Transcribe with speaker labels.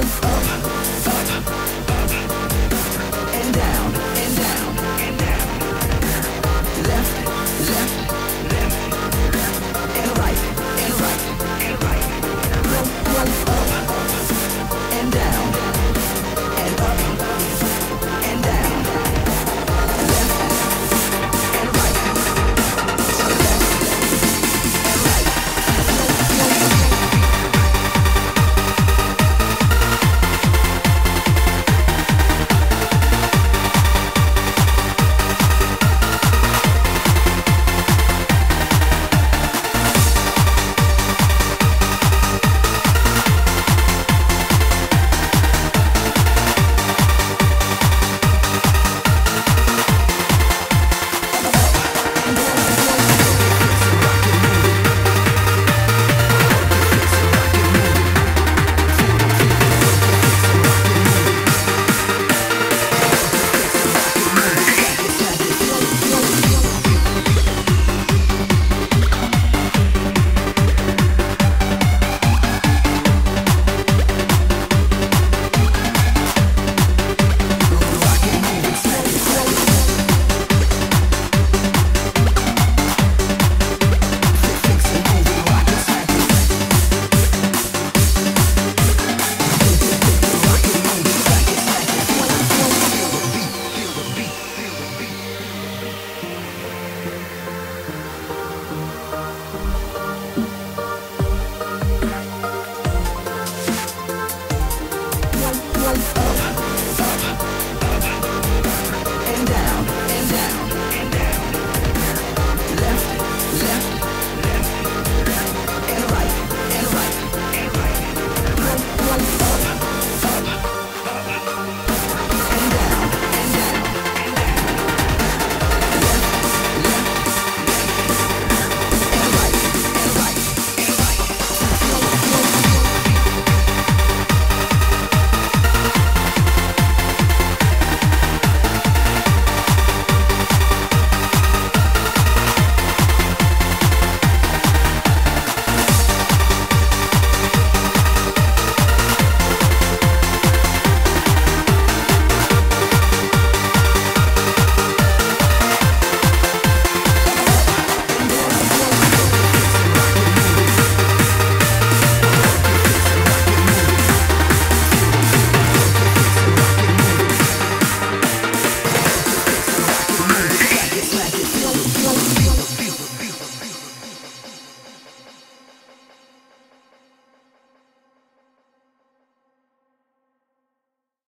Speaker 1: yourself up